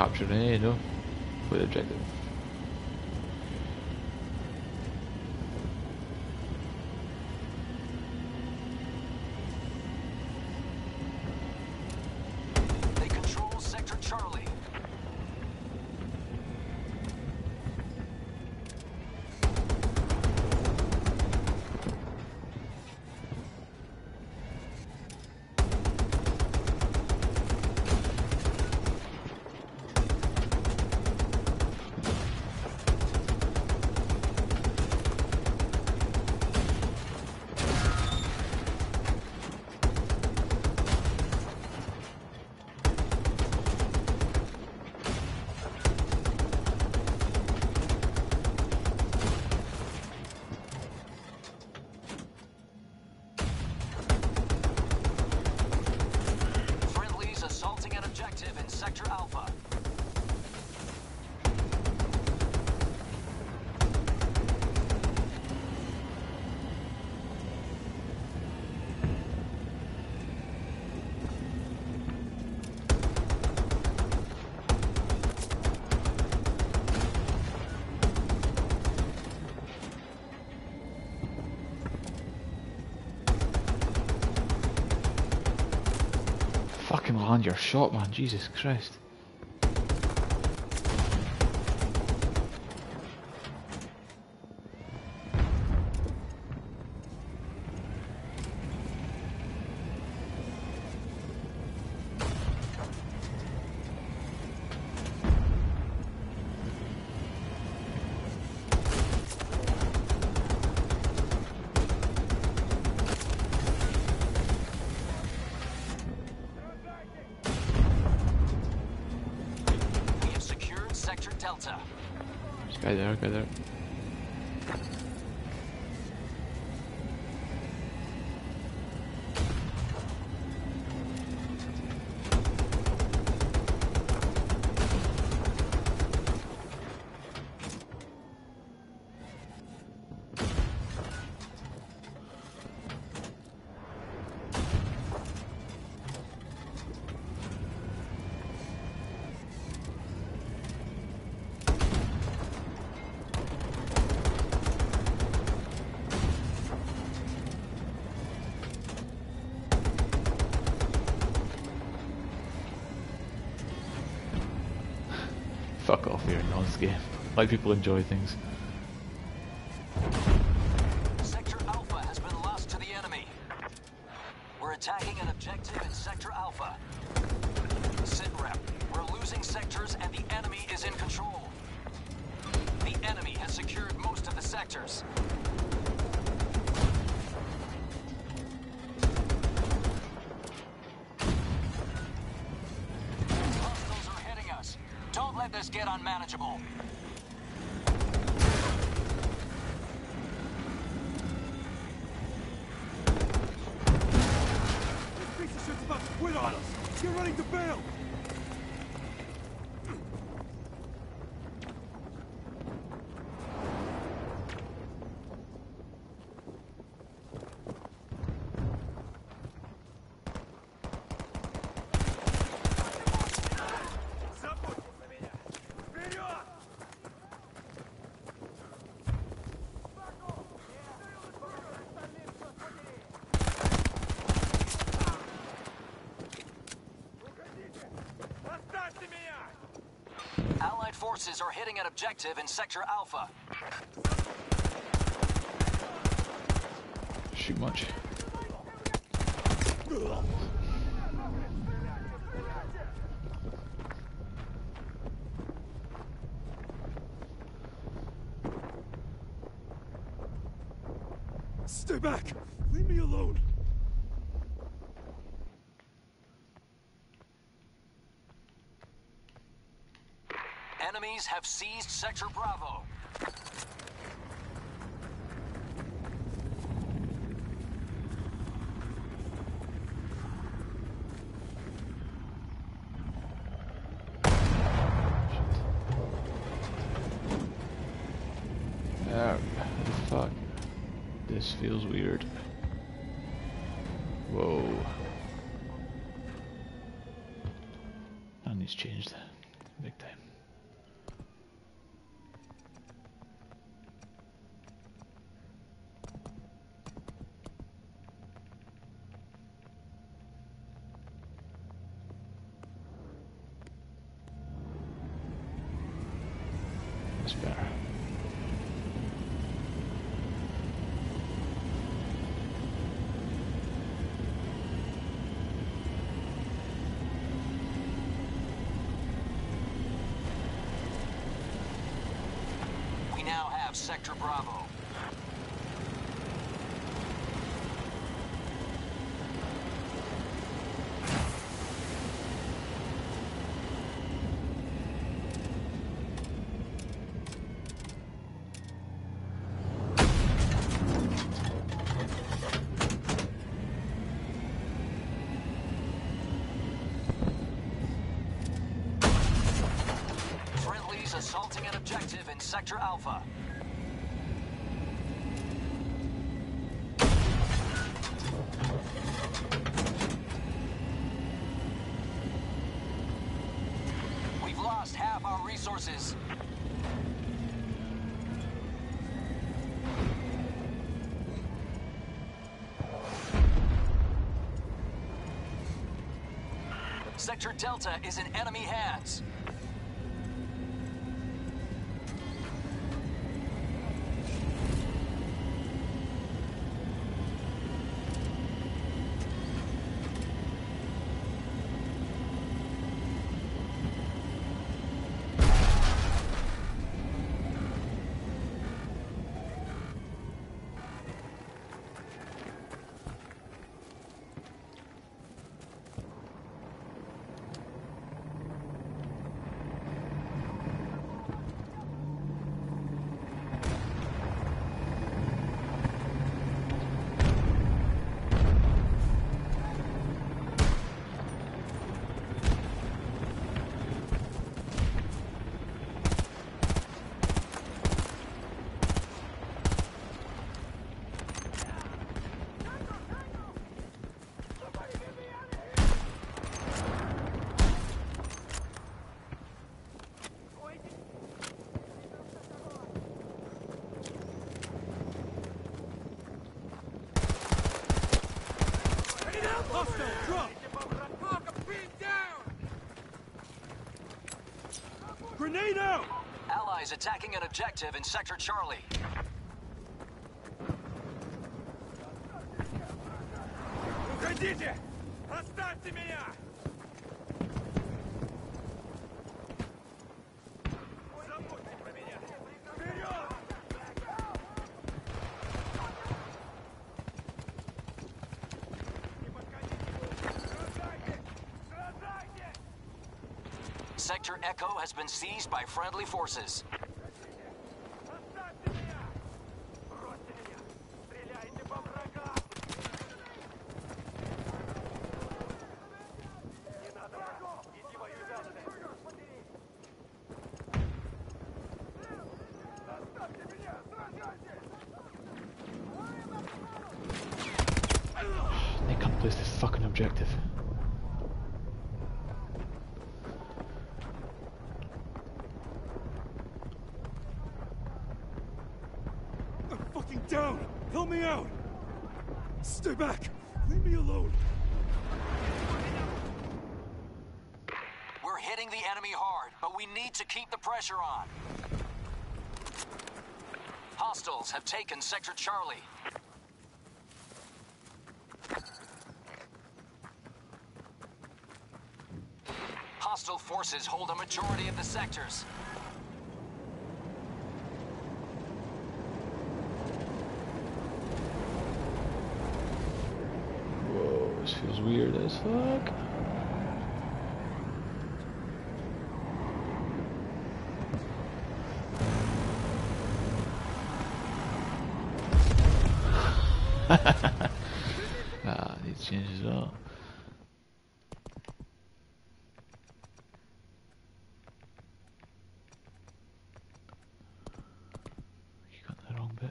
capture an A, no? For the objective. Your shot, man. Jesus Christ. Delta. Guy there, guy there. Fuck off here, nonce game. Like people enjoy things. Sector Alpha has been lost to the enemy. We're attacking an objective in Sector Alpha. Sit rep. We're losing sectors and the enemy is in control. The enemy has secured most of the sectors. Unmanageable. This piece of shit's about to quit on us! Get ready to bail! Forces are hitting an objective in Sector Alpha. Shoot much. Stay back! Leave me alone! Enemies have seized Sector Bravo. The fuck? This feels weird. Whoa. And he's changed. Big time. That's better. We now have Sector Bravo. Assaulting an objective in Sector Alpha. Sector Delta is in enemy hands. Hostile, drop! Grenade out! Allies attacking an objective in Sector Charlie. Уходите! Оставьте меня! Has been seized by friendly forces. Down! Help me out! Stay back! Leave me alone! We're hitting the enemy hard, but we need to keep the pressure on. Hostiles have taken Sector Charlie. Hostile forces hold a majority of the sectors. Whoa, this feels weird as fuck. ah, need to change this up. You got the wrong bit.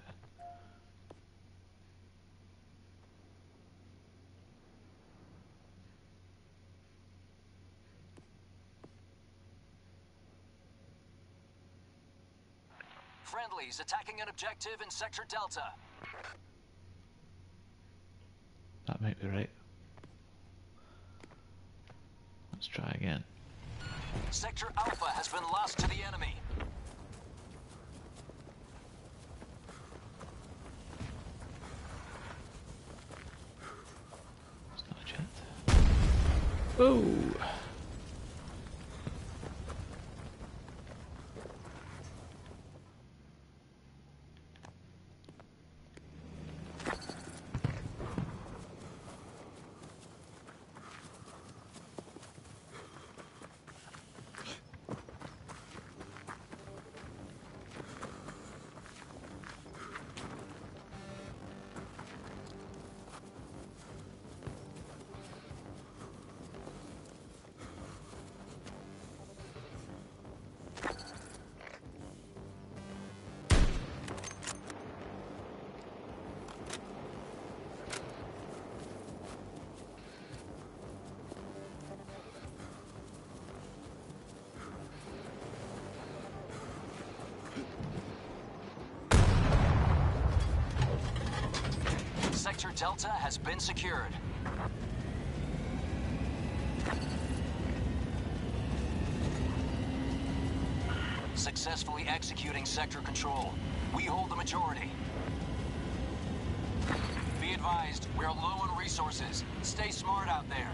Friendlies attacking an objective in Sector Delta. That might be right. Let's try again. Sector Alpha has been lost to the enemy. It's not a jet. Oh! Delta has been secured. Successfully executing sector control. We hold the majority. Be advised, we're low on resources. Stay smart out there.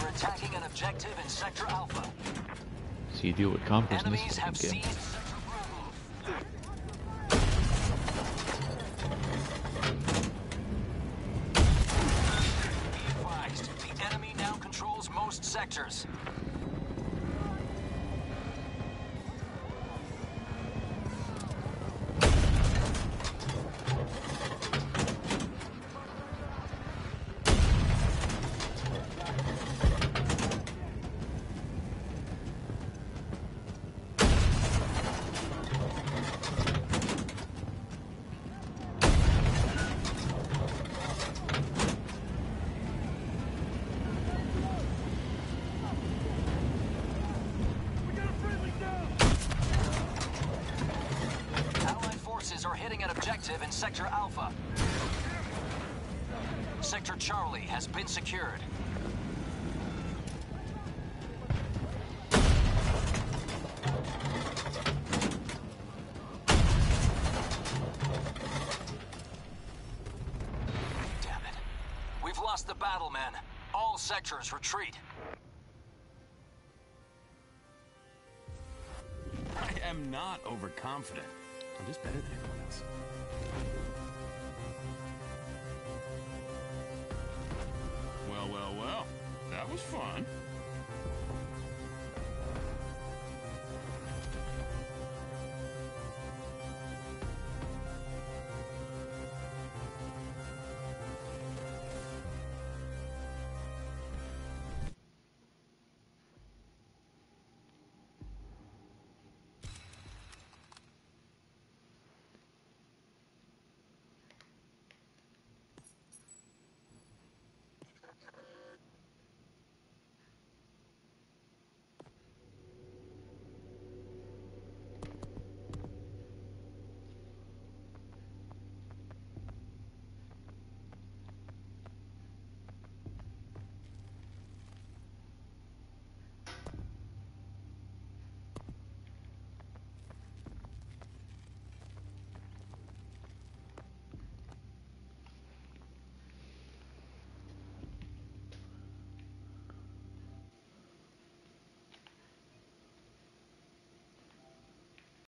We're attacking an objective in Sector Alpha. So you deal with campers in Enemies this game. seized Sector Bravo. Be advised, the enemy now controls most sectors. We got a friendly down! Allied forces are hitting an objective in Sector Alpha. Sector Charlie has been secured. Damn it. We've lost the battle, men. All sectors retreat. I am not overconfident. I'm just better than everyone else. Well, well, well. That was fun.